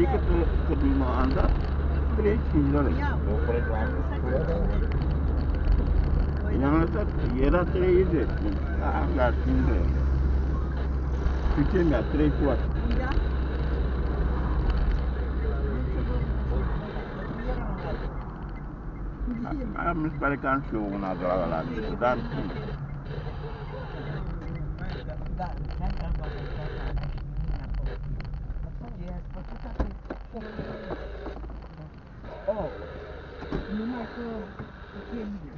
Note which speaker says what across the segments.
Speaker 1: ticket kırılma anda
Speaker 2: buraya
Speaker 1: çizdiler. Yanılsa yarattığı iyidir. Ahlar şimdi. Bütün yaptığı una droga la
Speaker 2: vida. 哦。你们那个不便宜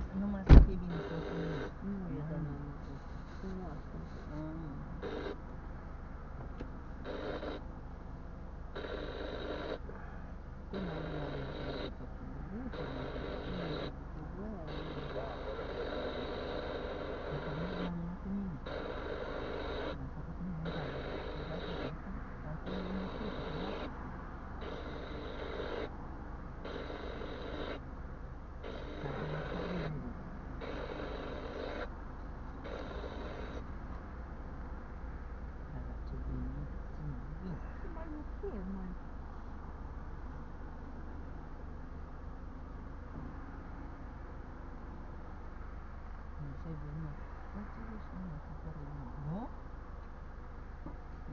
Speaker 2: Da?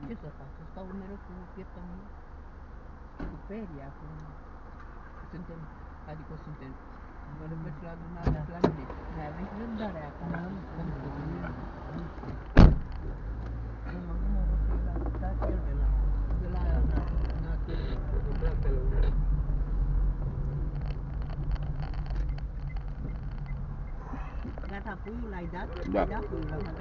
Speaker 2: Ce să fac? Să stau mereu cu pieptul meu? Cu peria, cu... Suntem, adică suntem, mă refer și la adunarea la mine. Mai aveți răbdare acum. Nu mă nu mă rog la tatăl de la, de la natură. Gata, puiul l-ai dat?
Speaker 1: Da.
Speaker 2: Da, puiul l-am dat.